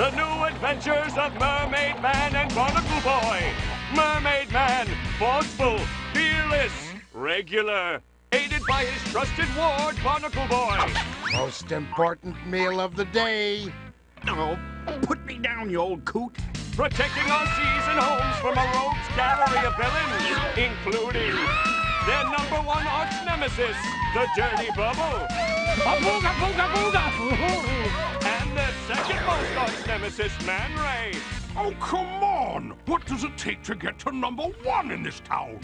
The new adventures of Mermaid Man and Barnacle Boy. Mermaid Man, forceful, fearless, regular, aided by his trusted ward, Barnacle Boy. Most important meal of the day. Oh, put me down, you old coot. Protecting our seas and homes from a rogue's gallery of villains, including their number one arch nemesis, the Dirty Bubble. A booga booga booga! and their second most arch nemesis, Man Ray. Oh, come on! What does it take to get to number one in this town?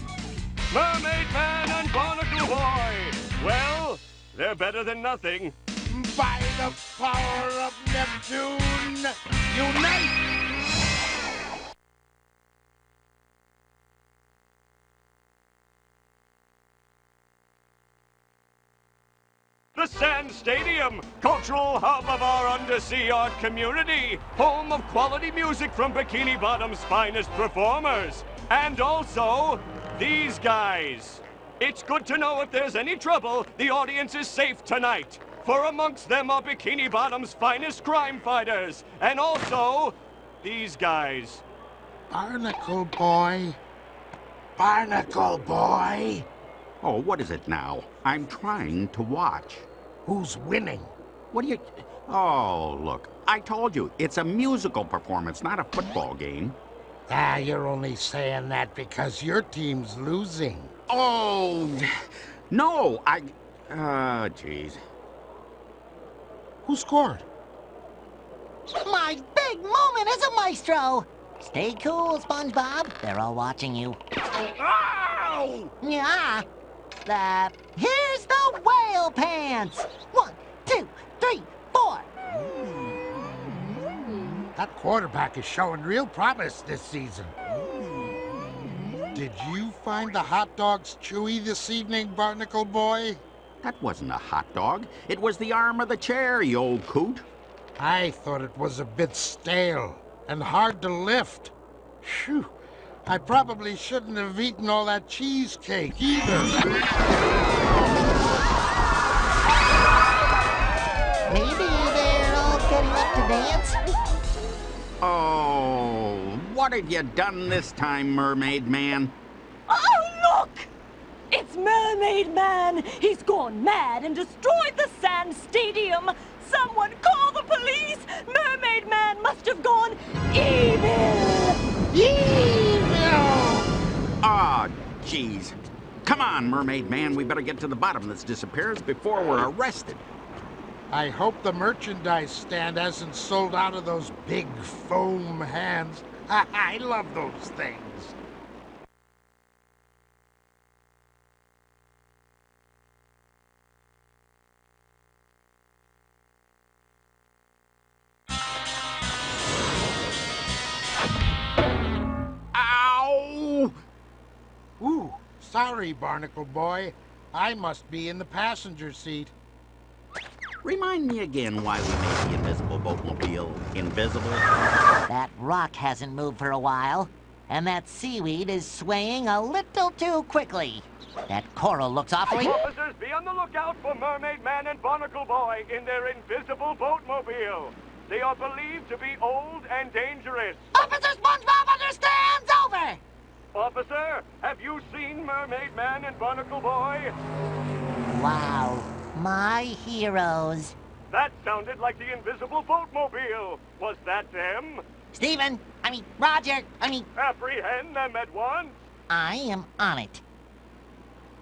Mermaid Man and Barnacle Boy. Well, they're better than nothing. By the power of Neptune, unite! The Sand Stadium, cultural hub of our undersea art community, home of quality music from Bikini Bottom's finest performers, and also these guys. It's good to know if there's any trouble, the audience is safe tonight. For amongst them are Bikini Bottom's finest crime fighters, and also these guys. Barnacle boy. Barnacle boy. Oh, what is it now? I'm trying to watch. Who's winning? What do you... Oh, look. I told you, it's a musical performance, not a football game. Ah, you're only saying that because your team's losing. Oh, no, I... Oh, jeez. Who scored? My big moment as a maestro! Stay cool, SpongeBob. They're all watching you. Ow! Yeah. Here's the whale pants. One, two, three, four. Hmm. That quarterback is showing real promise this season. Hmm. Did you find the hot dogs chewy this evening, Barnacle Boy? That wasn't a hot dog. It was the arm of the chair, you old coot. I thought it was a bit stale and hard to lift. Phew. I probably shouldn't have eaten all that cheesecake either. Maybe they're all getting up to dance. Oh, what have you done this time, Mermaid Man? Oh, look! It's Mermaid Man! He's gone mad and destroyed the Sand Stadium! Someone call the police! Mermaid Man must have gone evil! Ah, jeez. Come on, Mermaid Man, we better get to the bottom of this disappearance before we're arrested. I hope the merchandise stand hasn't sold out of those big foam hands. I love those things. Ooh, sorry, Barnacle Boy. I must be in the passenger seat. Remind me again why we made the invisible boatmobile invisible. That rock hasn't moved for a while, and that seaweed is swaying a little too quickly. That coral looks awfully... Officers, be on the lookout for Mermaid Man and Barnacle Boy in their invisible boatmobile. They are believed to be old and dangerous. Officer SpongeBob understands! Over! Officer, have you seen Mermaid Man and Barnacle Boy? Wow, my heroes. That sounded like the invisible boatmobile. Was that them? Steven, I mean, Roger, I mean, Apprehend them at once. I am on it.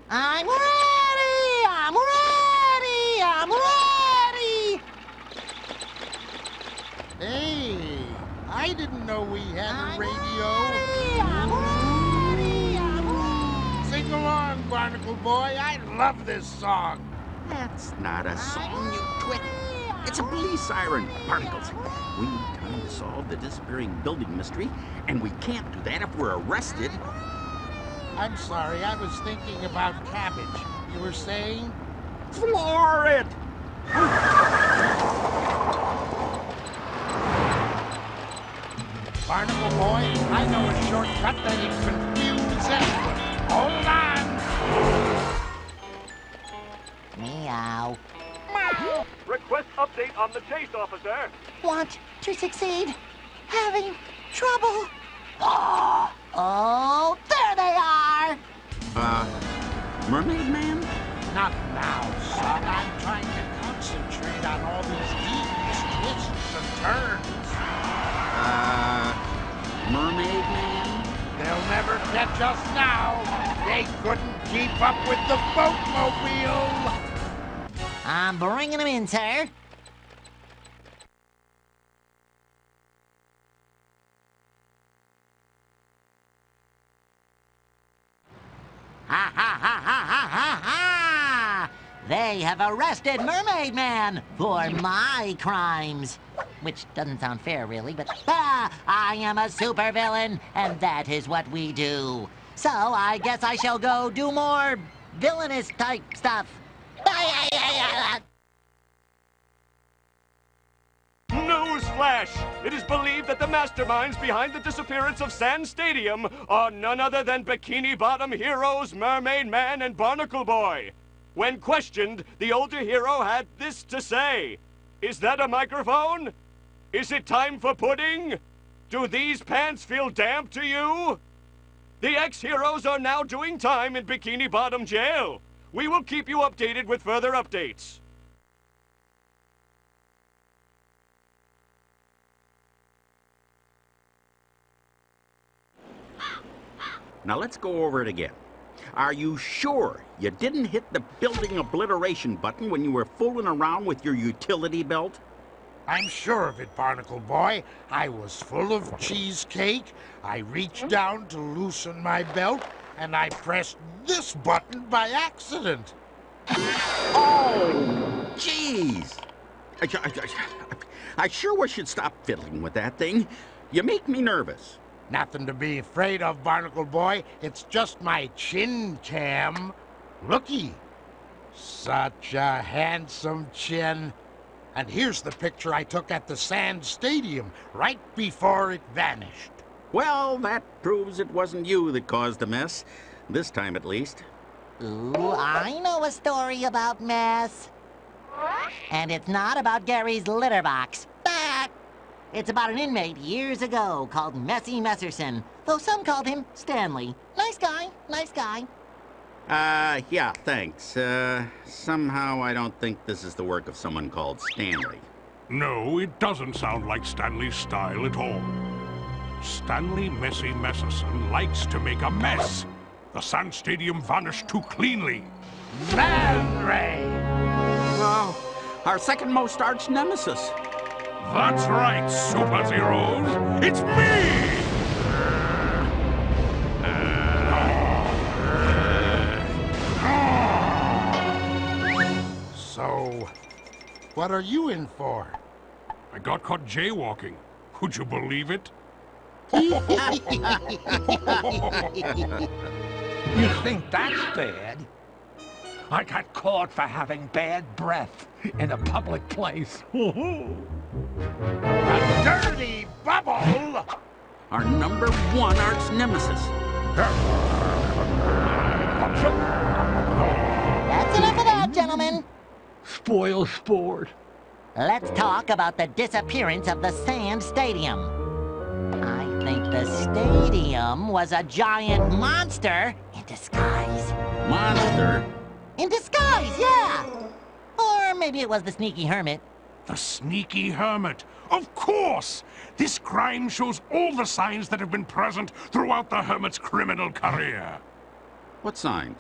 I'm ready! I'm ready! I'm ready! Hey, I didn't know we had a I'm radio. ready! I'm ready! I'm ready! Sing along, Barnacle Boy. I love this song. That's not a song, you twit. It's a police siren. Particles. We need time to solve the disappearing building mystery, and we can't do that if we're arrested. I'm sorry, I was thinking about cabbage. You were saying? Floor it! Barnacle Boy, I know a shortcut that'll confuse everyone. Hold on. Meow. Request update on the chase, officer. Want to succeed. Having trouble. Oh, oh, there they are! Uh, Mermaid Man? Not now, son. I'm trying to concentrate on all these devious twists and turns. Uh, Mermaid Man? They'll never catch us now. They couldn't keep up with the boatmobile. I'm bringing them in, sir. Ha ha ha ha ha ha ha! They have arrested Mermaid Man for my crimes. Which doesn't sound fair, really, but ah, I am a supervillain, and that is what we do. So I guess I shall go do more villainous type stuff. Newsflash! It is believed that the masterminds behind the disappearance of Sand Stadium are none other than Bikini Bottom heroes Mermaid Man and Barnacle Boy. When questioned, the older hero had this to say Is that a microphone? Is it time for pudding? Do these pants feel damp to you? The ex heroes are now doing time in Bikini Bottom jail. We will keep you updated with further updates. Now let's go over it again. Are you sure you didn't hit the building obliteration button when you were fooling around with your utility belt? I'm sure of it, Barnacle Boy. I was full of cheesecake. I reached hmm? down to loosen my belt, and I pressed this button by accident. Oh, jeez. I, I, I, I sure wish you'd stop fiddling with that thing. You make me nervous. Nothing to be afraid of, Barnacle Boy. It's just my chin cam. Looky. Such a handsome chin. And here's the picture I took at the Sand Stadium right before it vanished. Well, that proves it wasn't you that caused the mess. This time, at least. Ooh, I know a story about mess. And it's not about Gary's litter box. Bah! It's about an inmate years ago called Messy Messerson, though some called him Stanley. Nice guy, nice guy. Uh, yeah, thanks. Uh, somehow I don't think this is the work of someone called Stanley. No, it doesn't sound like Stanley's style at all. Stanley Messy Messerson likes to make a mess. The Sand Stadium vanished too cleanly. Man Ray! Oh, our second most arch nemesis. That's right, Super Zeros. It's me! So, what are you in for? I got caught jaywalking. Could you believe it? You think that's bad? I got caught for having bad breath in a public place. A dirty bubble! Our number one arch nemesis. That's enough of that, gentlemen. Spoil sport. Let's talk about the disappearance of the Sand Stadium. I think the stadium was a giant monster in disguise. Monster. In disguise, yeah! Or maybe it was the sneaky hermit. The sneaky hermit. Of course! This crime shows all the signs that have been present throughout the hermit's criminal career. What signs?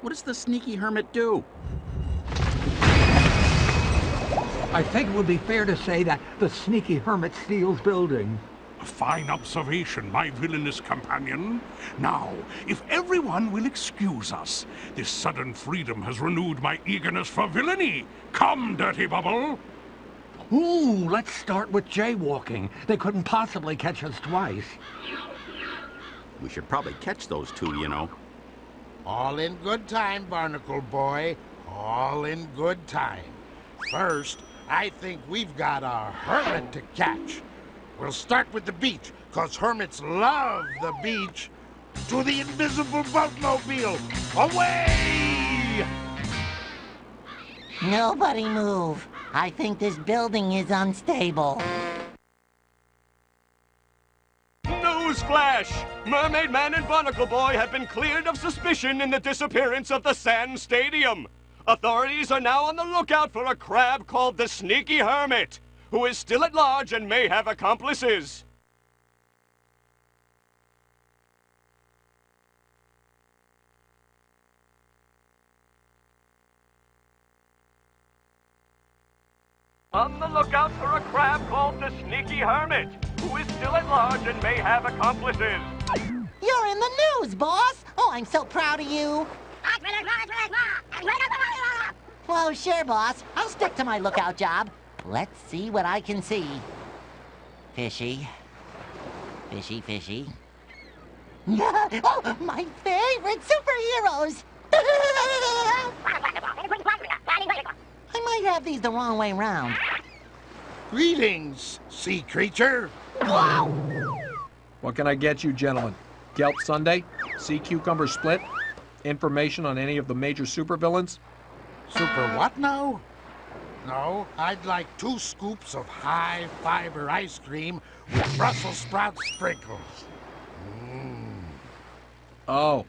What does the sneaky hermit do? I think it would be fair to say that the sneaky hermit steals buildings. A fine observation, my villainous companion. Now, if everyone will excuse us, this sudden freedom has renewed my eagerness for villainy. Come, Dirty Bubble! Ooh, let's start with jaywalking. They couldn't possibly catch us twice. We should probably catch those two, you know. All in good time, Barnacle Boy. All in good time. First, I think we've got a hermit to catch. We'll start with the beach, because hermits love the beach. To the invisible boatmobile! Away! Nobody move. I think this building is unstable. Newsflash! Mermaid Man and Barnacle Boy have been cleared of suspicion in the disappearance of the Sand Stadium. Authorities are now on the lookout for a crab called the Sneaky Hermit, who is still at large and may have accomplices. On the lookout for a crab called the Sneaky Hermit, who is still at large and may have accomplices. You're in the news, boss! Oh, I'm so proud of you! Well, sure, boss. I'll stick to my lookout job. Let's see what I can see. Fishy. Fishy, fishy. oh, my favorite superheroes! I might have these the wrong way round. Greetings, sea creature. What can I get you, gentlemen? Kelp Sunday? Sea cucumber split? Information on any of the major supervillains? Super what now? No, I'd like two scoops of high fiber ice cream with Brussels sprout sprinkles. Mm. Oh,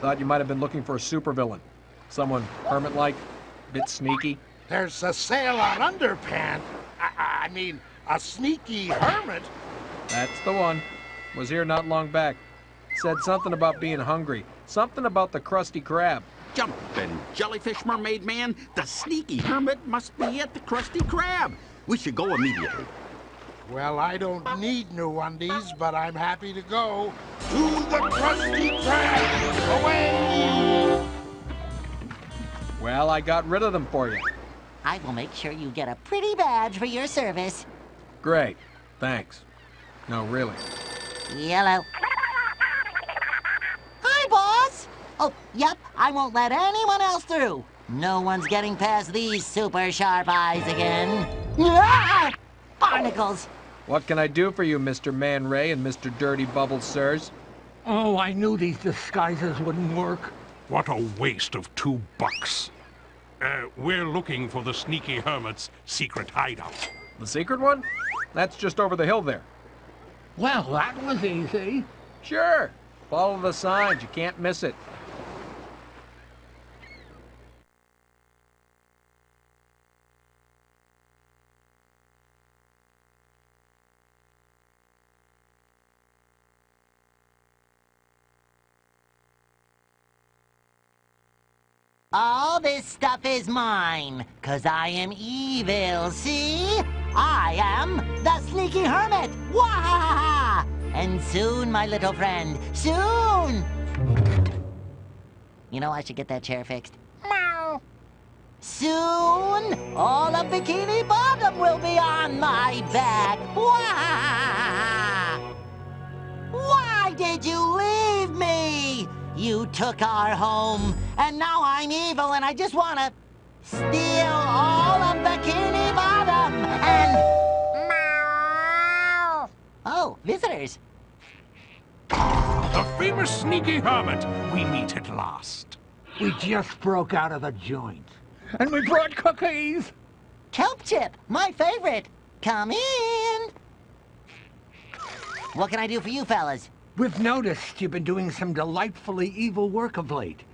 thought you might have been looking for a supervillain. Someone hermit-like, bit sneaky. There's a sale on underpants. I, I mean, a sneaky hermit. That's the one. Was here not long back. Said something about being hungry. Something about the Krusty Krab. Jumpin' jellyfish mermaid man, the sneaky hermit must be at the Krusty Krab. We should go immediately. Well, I don't need new undies, but I'm happy to go to the Krusty Krab. Away! Well, I got rid of them for you. I will make sure you get a pretty badge for your service. Great. Thanks. No, really. Yellow. Oh, yep, I won't let anyone else through. No one's getting past these super sharp eyes again. Ah! Barnacles. What can I do for you, Mr. Man Ray and Mr. Dirty Bubbles, sirs? Oh, I knew these disguises wouldn't work. What a waste of two bucks. Uh, we're looking for the sneaky hermit's secret hideout. The secret one? That's just over the hill there. Well, that was easy. Sure. Follow the signs. You can't miss it. All this stuff is mine, cause I am evil, see? I am the sneaky hermit! Wahaha! And soon, my little friend, soon! You know, I should get that chair fixed. Meow. Soon, all of Bikini Bottom will be on my back. Wahaha! Why did you leave me? You took our home, and now I'm evil, and I just want to steal all of Bikini Bottom and. Meow. Oh, visitors. The famous sneaky hermit. We meet at last. We just broke out of the joint. And we brought cookies. Kelp Chip, my favorite. Come in. What can I do for you fellas? We've noticed you've been doing some delightfully evil work of late.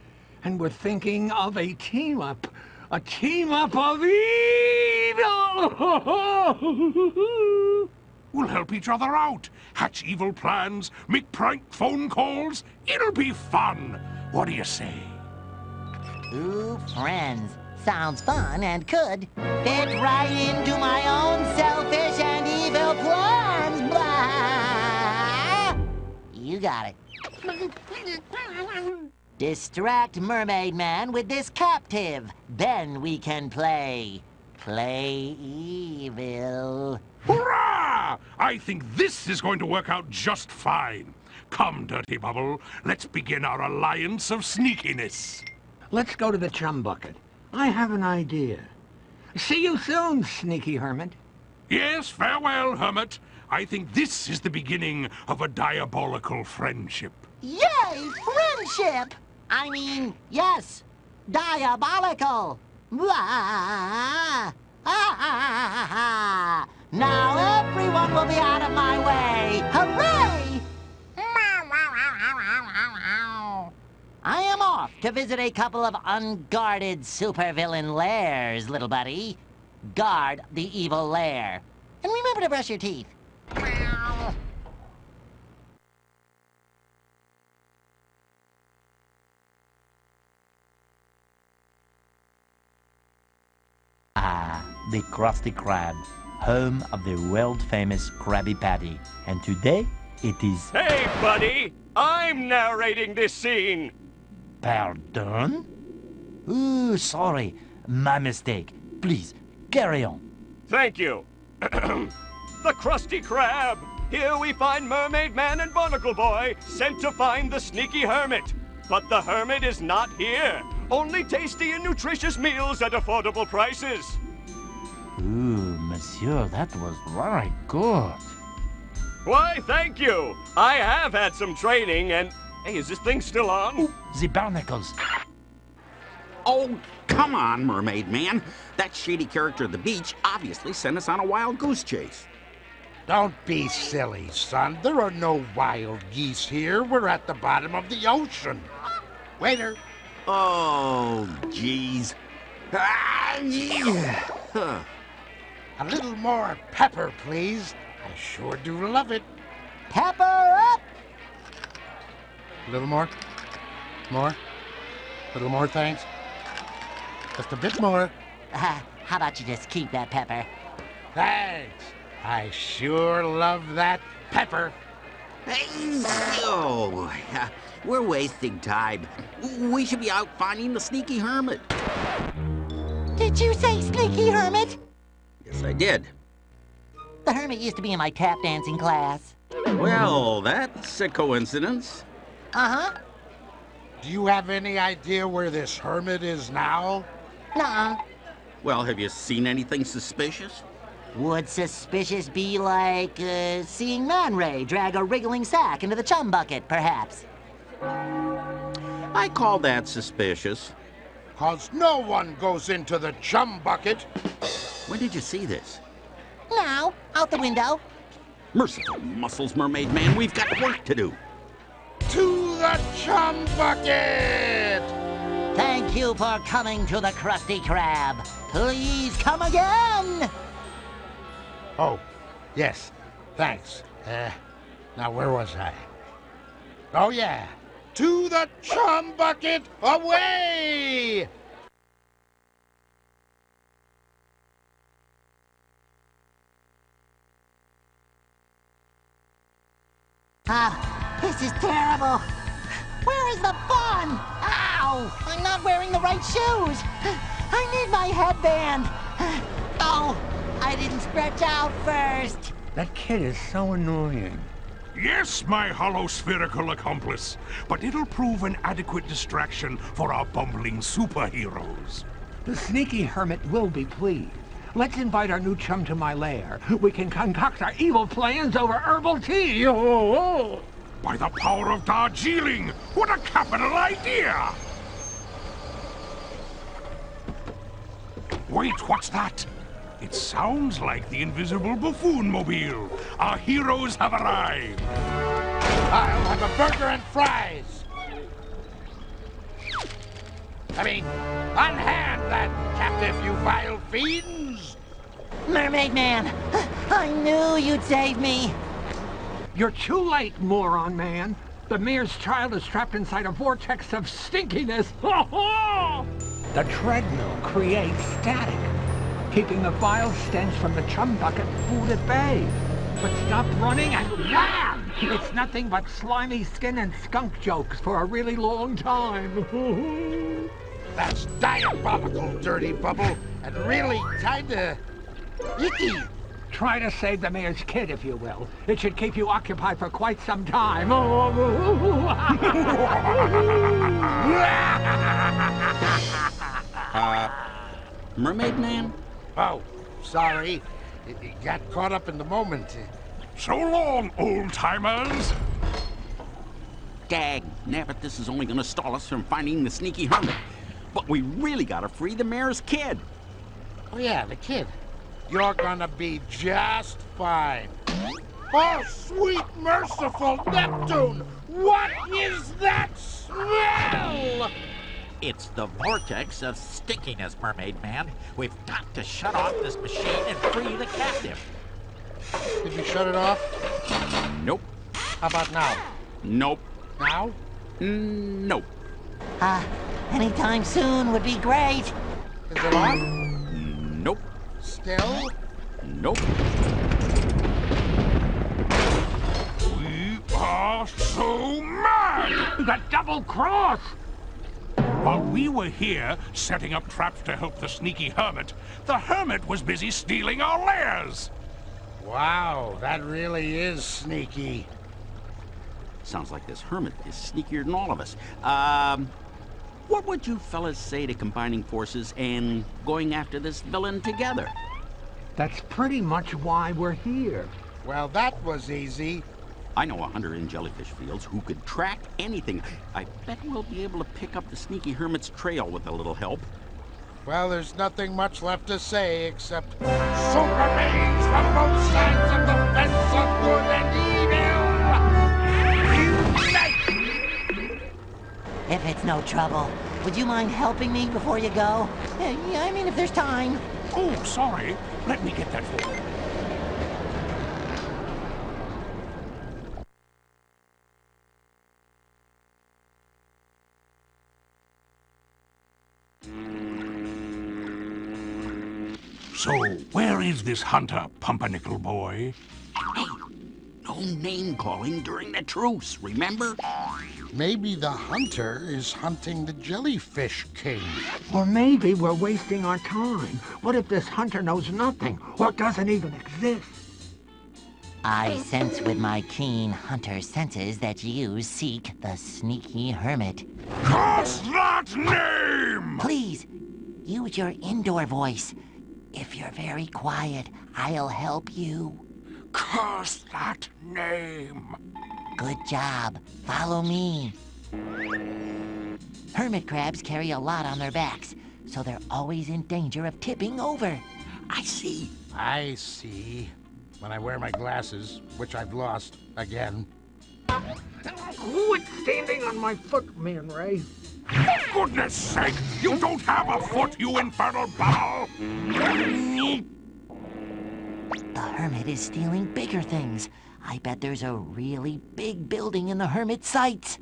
And we're thinking of a team up. A team up of evil! We'll help each other out, hatch evil plans, make prank phone calls. It'll be fun. What do you say? Ooh, friends. Sounds fun and could fit right into my own selfish and evil plans. Blah! You got it. Distract Mermaid Man with this captive. Then we can play. Play evil. Hurrah! I think this is going to work out just fine. Come, Dirty Bubble, let's begin our alliance of sneakiness. Let's go to the chum bucket. I have an idea. See you soon, sneaky hermit. Yes, farewell, Hermit. I think this is the beginning of a diabolical friendship. Yay, friendship! I mean, yes, diabolical. Ah, now everyone will be out of my way. Hooray! I am off to visit a couple of unguarded supervillain lairs, little buddy. Guard the evil lair. And remember to brush your teeth. Ah, the Krusty Krab, home of the world-famous Krabby Patty. And today, it is... Hey, buddy! I'm narrating this scene! Pardon? Ooh, sorry. My mistake. Please, carry on. Thank you. the Krusty Krab! Here we find Mermaid Man and Barnacle Boy sent to find the sneaky hermit. But the hermit is not here. Only tasty and nutritious meals at affordable prices. Ooh, monsieur, that was very good. Why, thank you. I have had some training and. Hey, is this thing still on? The barnacles. Oh, come on, Mermaid Man. That shady character at the beach obviously sent us on a wild goose chase. Don't be silly, son. There are no wild geese here. We're at the bottom of the ocean. Waiter. Oh, jeez. Ah, yeah. Huh. A little more pepper, please. I sure do love it. Pepper up! A little more. More. A little more, thanks. Just a bit more. Uh, how about you just keep that pepper? Thanks. I sure love that pepper. Hey, oh, we're wasting time. We should be out finding the sneaky hermit. Did you say sneaky hermit? Yes, I did. The hermit used to be in my tap dancing class. Well, that's a coincidence. Uh-huh. Do you have any idea where this hermit is now? Nuh-uh. Well, have you seen anything suspicious? Would suspicious be like uh, seeing Man Ray drag a wriggling sack into the chum bucket, perhaps? I call that suspicious. Cause no one goes into the chum bucket. When did you see this? Now, out the window. Merciful muscles, Mermaid Man, we've got work to do. To the chum bucket! Thank you for coming to the Krusty Krab. Please come again! Oh, yes. Thanks. Uh, now where was I? Oh, yeah. To the chum bucket away! Ah, this is terrible. Where is the fun? Ow! I'm not wearing the right shoes. I need my headband. Oh, I didn't stretch out first. That kid is so annoying. Yes, my hollow spherical accomplice, but it'll prove an adequate distraction for our bumbling superheroes. The sneaky hermit will be pleased. Let's invite our new chum to my lair. We can concoct our evil plans over herbal tea. Oh, oh. By the power of Darjeeling! What a capital idea! Wait, what's that? It sounds like the invisible buffoon mobile. Our heroes have arrived. I'll have a burger and fries. I mean, unhand that captive, you vile fiends! Mermaid Man, I knew you'd save me. You're too late, moron man. The mayor's child is trapped inside a vortex of stinkiness. the treadmill creates static, keeping the vile stench from the chum bucket food at bay. But stop running and ram! It's nothing but slimy skin and skunk jokes for a really long time. That's diabolical, Dirty Bubble, and really kinda icky. Try to save the mayor's kid, if you will. It should keep you occupied for quite some time. Uh, mermaid Man? Oh, sorry. It, it got caught up in the moment. So long, old-timers! Dag, nabbit, this is only gonna stall us from finding the sneaky hermit. But we really gotta free the mayor's kid. Oh, yeah, the kid. You're gonna be just fine. Oh, sweet, merciful Neptune! What is that smell? It's the vortex of stinkiness, Mermaid Man. We've got to shut off this machine and free the captive. Did you shut it off? Nope. How about now? Nope. Now? Mm, Nope. Uh, anytime soon would be great. Is it off? Nope. Still? Nope. We are so mad! The double cross! While we were here setting up traps to help the sneaky hermit, the hermit was busy stealing our lairs. Wow, that really is sneaky. Sounds like this hermit is sneakier than all of us. Um, what would you fellas say to combining forces and going after this villain together? That's pretty much why we're here. Well, that was easy. I know a hunter in Jellyfish Fields who could track anything. I bet we'll be able to pick up the sneaky hermit's trail with a little help. Well, there's nothing much left to say except super beings from both sides of the fence of good and evil. If it's no trouble, would you mind helping me before you go? Uh, yeah, I mean, if there's time. Oh, sorry. Let me get that for you. So, where is this hunter, Pumpernickel boy? Hey, no name calling during the truce, remember? Maybe the hunter is hunting the jellyfish king. Or maybe we're wasting our time. What if this hunter knows nothing or doesn't even exist? I sense with my keen hunter senses that you seek the sneaky hermit. Curse that name! Please, use your indoor voice. If you're very quiet, I'll help you. Curse that name! Good job. Follow me. Hermit crabs carry a lot on their backs, so they're always in danger of tipping over. I see. I see. When I wear my glasses, which I've lost again. Quit standing on my foot, Man Ray. For goodness sake, you don't have a foot, you infernal bubble! The hermit is stealing bigger things. I bet there's a really big building in the hermit's sights.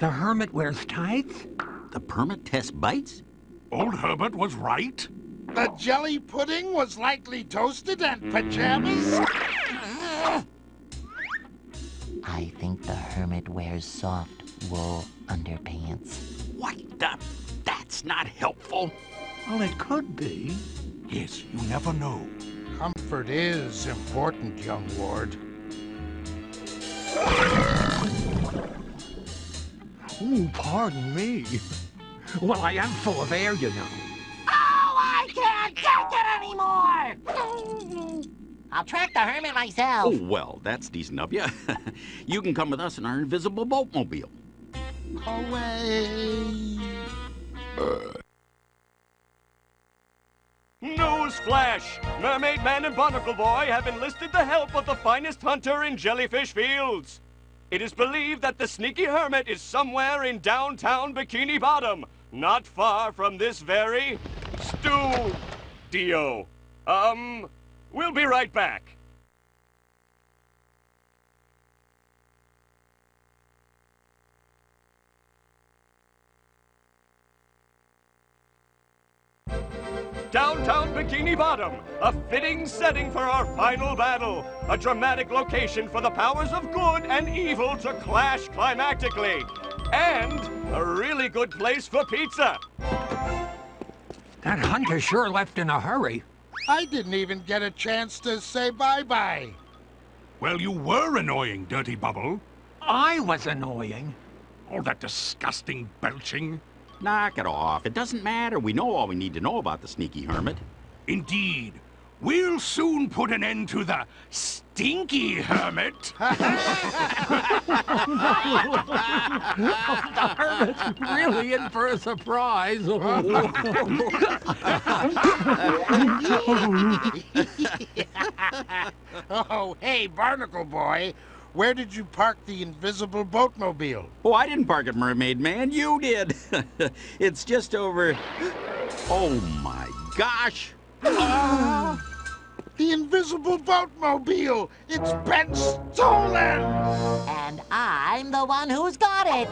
The hermit wears tights? The permit test bites? Old Herbert was right. The jelly pudding was likely toasted and pajamas? I think the hermit wears soft wool underpants. What the? That's not helpful. Well, it could be. Yes, you never know. Comfort is important, young ward. Ooh, pardon me. Well, I am full of air, you know. Oh, I can't take it anymore! I'll track the hermit myself. Oh, well, that's decent of you. you can come with us in our invisible boatmobile. Away! Newsflash! Mermaid Man and Barnacle Boy have enlisted the help of the finest hunter in Jellyfish Fields. It is believed that the sneaky hermit is somewhere in downtown Bikini Bottom, not far from this very studio. Um, we'll be right back. Downtown Bikini Bottom, a fitting setting for our final battle. A dramatic location for the powers of good and evil to clash climactically. And a really good place for pizza. That hunter sure left in a hurry. I didn't even get a chance to say bye-bye. Well, you were annoying, Dirty Bubble. I was annoying. All that disgusting belching. Knock it off. It doesn't matter. We know all we need to know about the sneaky hermit. Indeed. We'll soon put an end to the stinky hermit. the hermit's really in for a surprise. oh, hey, Barnacle Boy. Where did you park the invisible boatmobile? Oh, I didn't park it, Mermaid Man. You did. it's just over. Oh my gosh! Ah, the invisible boatmobile! It's been stolen! And I'm the one who's got it.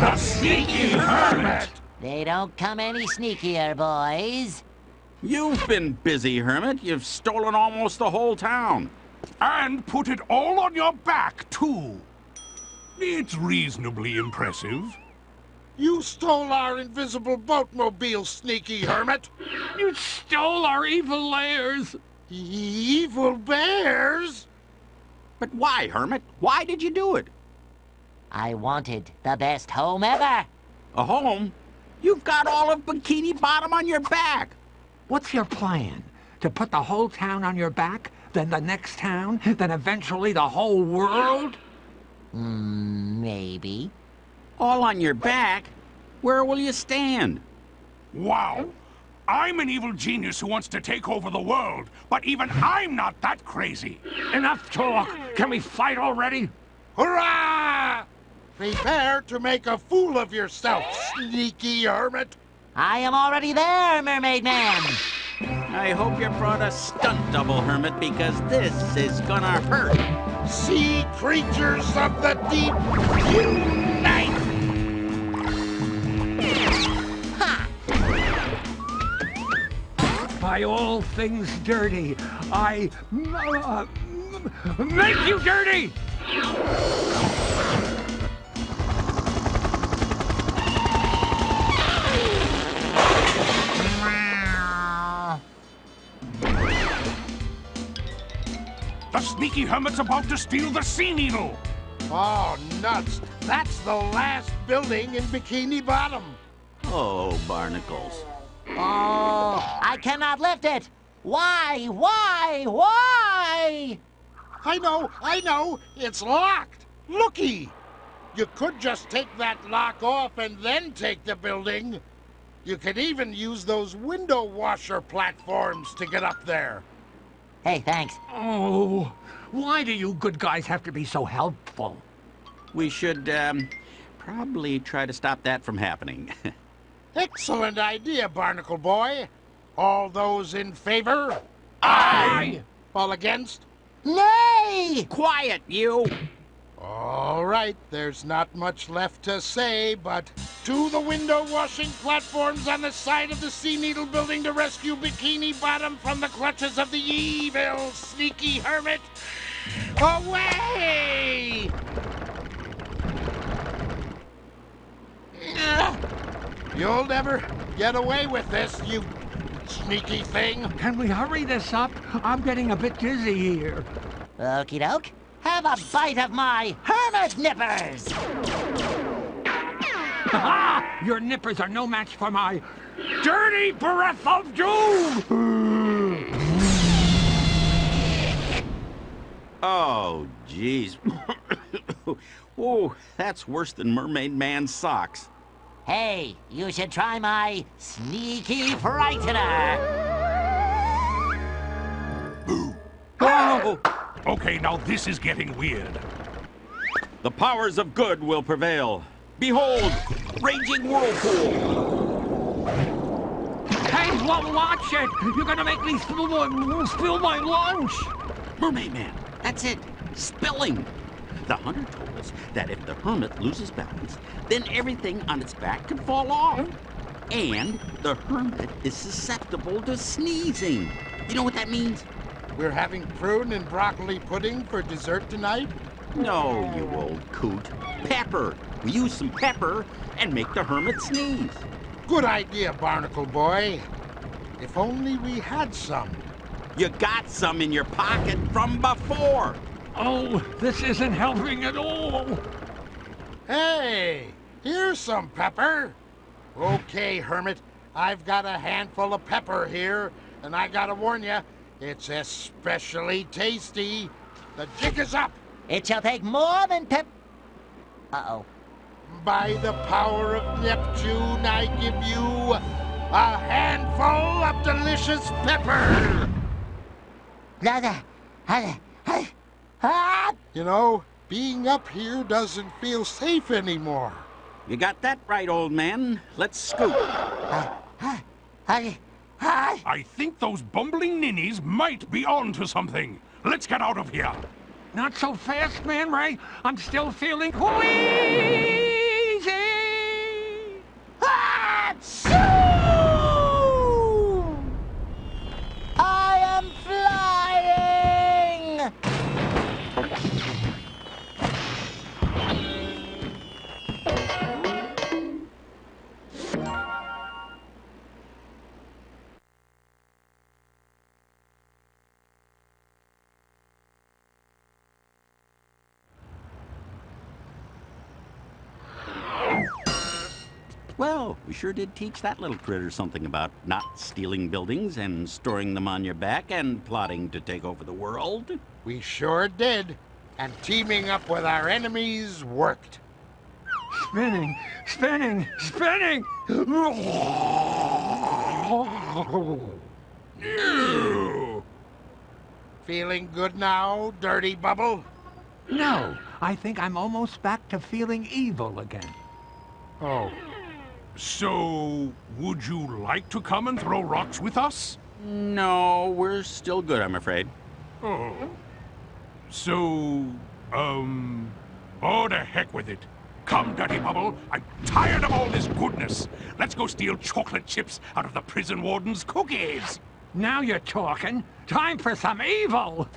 The sneaky hermit! They don't come any sneakier, boys. You've been busy, Hermit. You've stolen almost the whole town. And put it all on your back, too. It's reasonably impressive. You stole our invisible boatmobile, sneaky hermit! You stole our evil lairs! Evil bears? But why, Hermit? Why did you do it? I wanted the best home ever. A home? You've got all of Bikini Bottom on your back. What's your plan? To put the whole town on your back? Then the next town? Then eventually the whole world? Mm, maybe. All on your back? Where will you stand? Wow. I'm an evil genius who wants to take over the world, but even I'm not that crazy. Enough talk! Can we fight already? Hurrah! Prepare to make a fool of yourself, sneaky hermit! I am already there, Mermaid Man. I hope you brought a stunt double, Hermit, because this is gonna hurt. Sea creatures of the deep, unite! By all things dirty, I uh, make you dirty! The sneaky hermit's about to steal the sea needle. Oh, nuts! That's the last building in Bikini Bottom. Oh, barnacles. Oh, I cannot lift it. Why? Why? Why? I know, I know. It's locked. Looky! You could just take that lock off and then take the building. You could even use those window washer platforms to get up there. Hey, thanks. Oh, why do you good guys have to be so helpful? We should, um, probably try to stop that from happening. Excellent idea, Barnacle Boy. All those in favor? Aye! All against? Nay! Quiet, you! All right, there's not much left to say, but to the window washing platforms on the side of the Sea Needle building to rescue Bikini Bottom from the clutches of the evil, sneaky hermit. Away! You'll never get away with this, you sneaky thing. Can we hurry this up? I'm getting a bit dizzy here. Okie doke. Have a bite of my hermit nippers. Your nippers are no match for my dirty breath of doom! Oh, jeez. oh, that's worse than Mermaid Man's socks. Hey, you should try my sneaky frightener. Boo! Oh! Okay, now this is getting weird. The powers of good will prevail. Behold, raging whirlpool. Hey, wa- watch it! You're gonna make me spill my, spill my lunch! Mermaid Man, that's it. Spilling. The hunter told us that if the hermit loses balance, then everything on its back could fall off. And the hermit is susceptible to sneezing. You know what that means? We're having prune and broccoli pudding for dessert tonight? No, you old coot. Pepper. We use some pepper and make the hermit sneeze. Good idea, Barnacle Boy. If only we had some. You got some in your pocket from before. Oh, this isn't helping at all! Hey, here's some pepper. Okay, Hermit, I've got a handful of pepper here, and I gotta warn you, It's especially tasty. The jig is up. It shall take more than pep. Uh oh. By the power of Neptune, I give you a handful of delicious pepper. You know, being up here doesn't feel safe anymore. You got that right, old man. Let's scoot. I think those bumbling ninnies might be onto something. Let's get out of here. Not so fast, Man Ray. I'm still feeling wheezy. Sure did teach that little critter something about not stealing buildings and storing them on your back and plotting to take over the world. We sure did. And teaming up with our enemies worked. Spinning, spinning, spinning. Feeling good now, Dirty Bubble? No, I think I'm almost back to feeling evil again. Oh, So, would you like to come and throw rocks with us? No, we're still good, I'm afraid. Oh. So, um. Oh, the heck with it. Come, Dirty Bubble. I'm tired of all this goodness. Let's go steal chocolate chips out of the prison warden's cookies. Now you're talking. Time for some evil.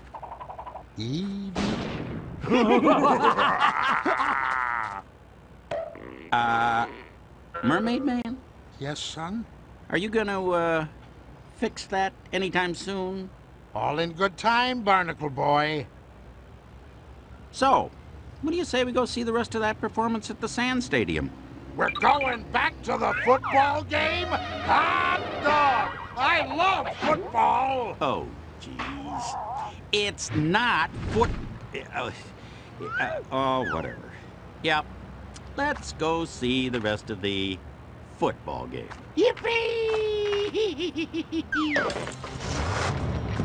evil. Uh, Mermaid Man, Yes, son? are you gonna, uh, fix that anytime soon? All in good time, Barnacle Boy. So, what do you say we go see the rest of that performance at the Sand Stadium? We're going back to the football game? Hot dog! I love football! Oh, jeez. It's not foot. Uh, uh, oh, whatever. Yep. Let's go see the rest of the football game. Yippee!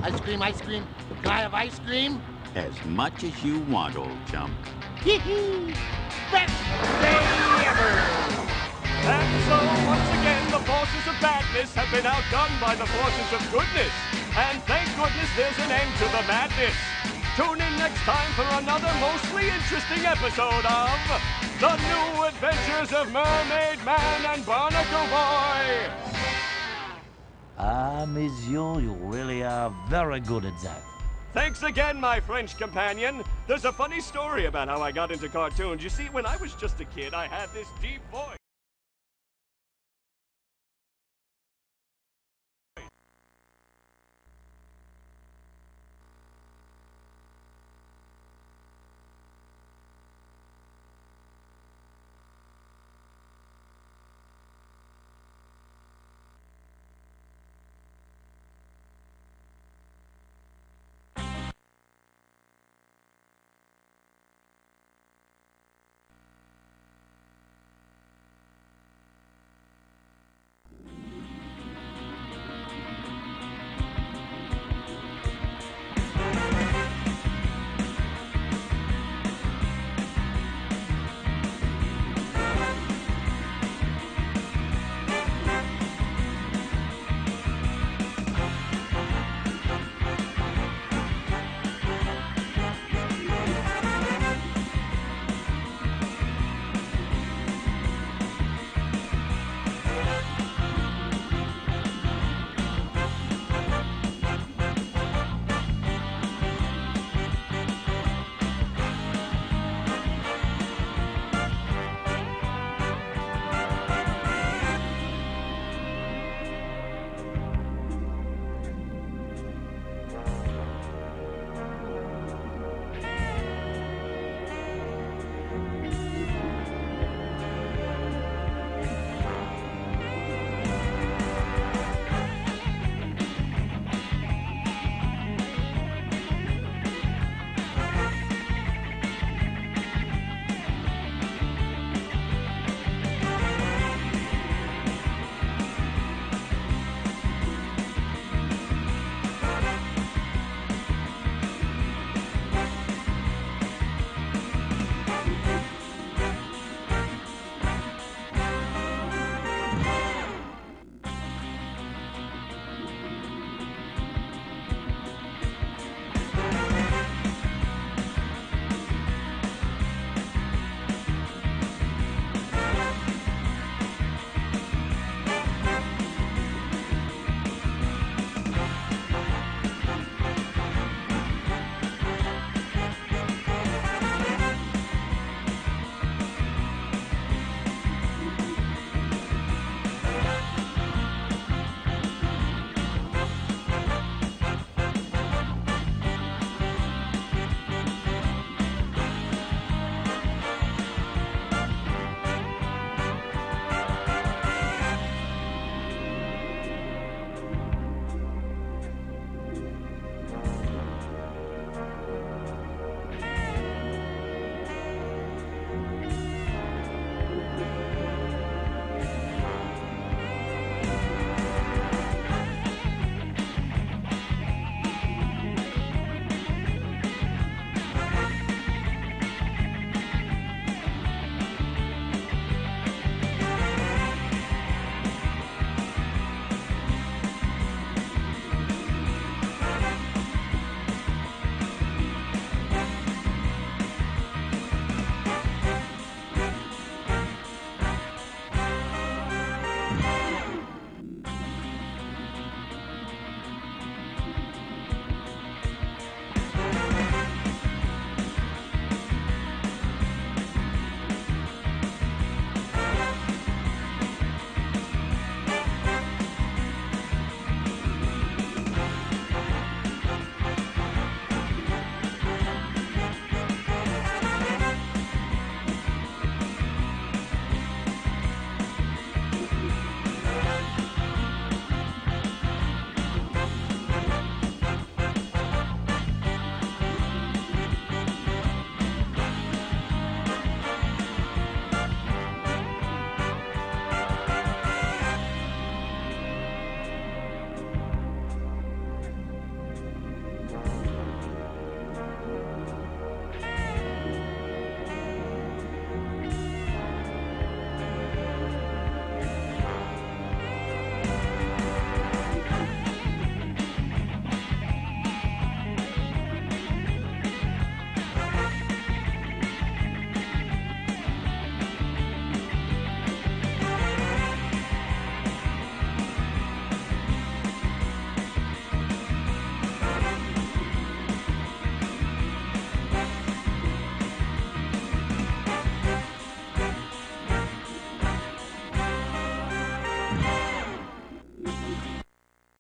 ice cream, ice cream. Can I have ice cream? As much as you want, old chum. Hee-hee! Best day ever! And so, once again, the forces of badness have been outdone by the forces of goodness. And thank goodness there's an end to the madness. Tune in next time for another mostly interesting episode of The New Adventures of Mermaid Man and Barnacle Boy. Ah, monsieur, you really are very good at that. Thanks again, my French companion. There's a funny story about how I got into cartoons. You see, when I was just a kid, I had this deep voice.